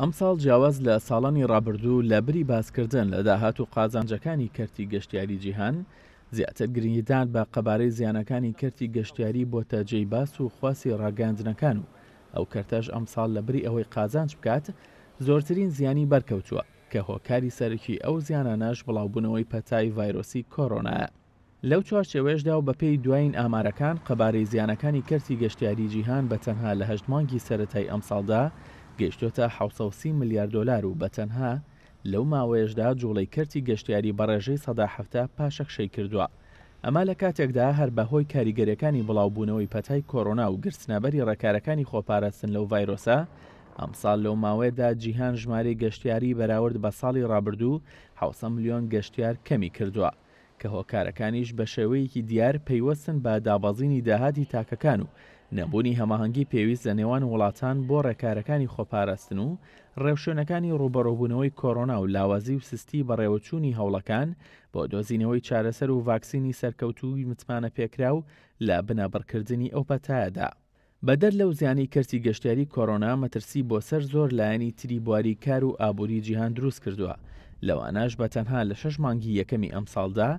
ئەمساڵ جیاواز لە ساڵانی ڕابردوو لە بری باسکردن لە داهات و قازانجەکانی کەرتی گەشتیاری جیهان، زیاتر گرنگیدان بە قەبارەی زیانەکانی کەرتی گەشتیاری بۆتە جێی باس و خواسی ڕاگەیاندنەکان و ئەو کەرتەش ئەمساڵ لە بری ئەوەی قازانج بکات، زۆرترین زیانی بەرکەوتووە، کە هۆکاری سەرەکی ئەو زیانانەش بڵاوبوونەوەی پەتای ڤایرۆسی کۆرۆنایە. لەو چوارچێوەیەشدا و بەپێی دوایین ئامارەکان، قەبارەی زیانەکانی کەرتی گەشتیاریی جیهان بە تەنها لە هەشت مانگی سەرەتای ئەمساڵدا گەیشتووەتە حەوت سەد و سی ملیار دۆلار و بە تەنها لەو ماوەیەشدا جوڵەی کەرتی گەشتیاری بە ڕێژەی سەدا حەفتا پاشەکشەی کردووە. ئەمە لە کاتێکدا هەر بە هۆی کاریگەریەکانی بڵاوبوونەوەی پەتای کۆرۆنا و گرتنەبەری ڕێکارەکانی خۆپاراستن لەو ڤایرۆسە، ئەمساڵ لەو ماوەیەدا جیهان ژمارەی گەشتیاریی بەراورد بە ساڵی ڕابردوو حەوت سەد ملیۆن گەشتیار کەمی کردووە. کە هۆکارەکانیش بە شێوەیەکی دیار پەیوەستن بە دابەزینی داهاتی تاکەکان و نەبوونی هەماهەنگی پێویست لە نێوان وڵاتان بۆ ڕێکارەکانی خۆپاراستن و ڕێوشوێنەکانی ڕووبەڕووبوونەوەی کۆرۆنا و لاوازی و سستی بەڕێوەچوونی هەوڵەکان بۆ دۆزینەوەی چارەسەر و ڤاکسینی سەرکەوتووی متمانەپێکراو لە بنەبڕکردنی ئەو پەتایەدا. بەدەر لەو زیانەی کەرتی گەشتیاری کۆرۆنا مەترسی بۆ سەر زۆر لایەنی تری بواری کار و ئابووری جیهان دروست کردووە، لەوانەش بە تەنها لە شەش مانگی یەکەمی ئەمساڵدا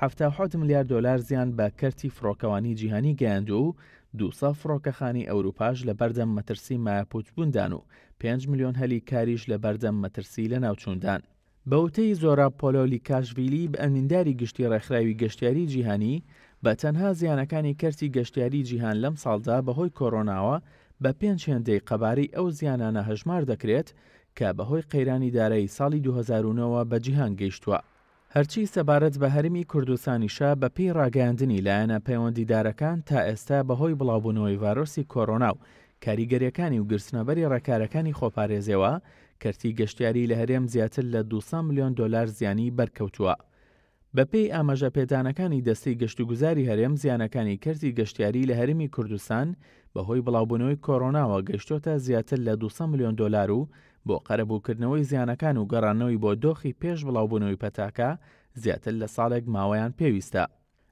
حەفتا و حەوت ملیار دۆلار زیان بە کەرتی فڕۆکەوانی جیهانی گەیاندووە و دوو سە فڕۆکەخانەی ئەوروپاش لە بەردەم مەترسی مایەپووچبووندان و پێنج ملیۆن هەلی کاریش لە بەردەم مەترسی لەناوچووندان. بە وتەی زۆراب پۆلۆلیکاشڤیلی ئەمینداری گشتی ڕێکخراوی گەشتیاری جیهانی، بە تەنها زیانەکانی کەرتی گەشتیاری جیهان لەم ساڵدا بەهۆی کۆرۆناوە بە پێنج هێندەی قەبارەی ئەو زیانانە هەژمار دەکرێت کە بەهۆی قەیرانی دارایی ساڵی دوو هەزار و نۆ وە بە جیهان گەیشتووە. هەرچی سەبارەت بە هەرمی کوردستانیشە، بە پێی ڕاگەیاندنی لایەنە پەیوەندیدارەکان تا ئێستا بەهۆی بڵاوبوونەوەی ڤایرۆسی کۆرۆنا و کاریگەریەکانی و گرتنەبەری ڕێکارەکانی خۆپارێزیەوە کەرتی گەشتیاری لە هەرێم زیاتر لە دوو سەد ملیۆن دۆلار زیانی بەرکەوتووە. بەپێی ئاماژە پێدانەکانی دەستەی گەشتوگوزاری هەرێم زیانەکانی کەرتی گەشتیاری لە هەرێمی کوردستان بەهۆی بڵاوبوونەوەی کۆرۆناوە گەیشتۆتە زیاتر لە دوو سەد ملیۆن دۆلار و بۆ قەرەبووکردنەوەی زیانەکان و گەڕانەوەی بۆ دۆخی پێش بڵاوبوونەوەی پەتاکە زیاتر لە ساڵێک ماوەیان پێویستە.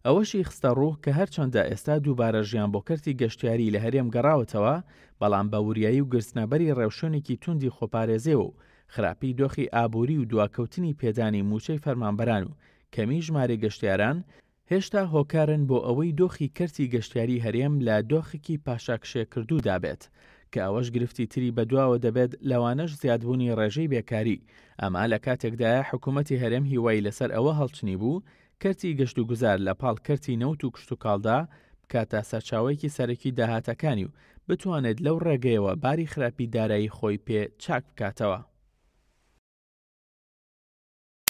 ئەوەشی خستەڕوو کە هەرچەندە ئێستا دووبارە ژیان بۆ کەرتی گەشتیاریی لە هەرێم گەڕاوەتەوە، بەڵام بە وریایی و گرتنەبەری ڕێوشوێنێکی توندی خۆپارێزییەوە و خراپیی دۆخی ئابووری و دواکەوتنی پێدانی مووچەی فەرمانبەران و کەمیی ژمارەی گەشتیاران، هێشتا هۆکارن بۆ ئەوەی دۆخی کەرتی گەشتیاریی هەرێم لە دۆخێکی پاشاکشێکردوودا بێت، کە ئەوەش گرفتی تری بەدواوە دەبێت، لەوانەش زیادبوونی ڕێژەی بێکاریی، ئەمە لە کاتێکدایە حکوومەتی هەرێم هیوای لەسەر ئەوە هەڵچنیبوو کەرتی گەشتوگوزار لە پاڵ کەرتی نەوت و کشتوکاڵدا بکاتە سەرچاوەیەکی سەرەکی داهاتەکانی و بتوانێت لەو ڕێگەیەوە باری خراپی دارایی خۆی پێ چاک بکاتەوە.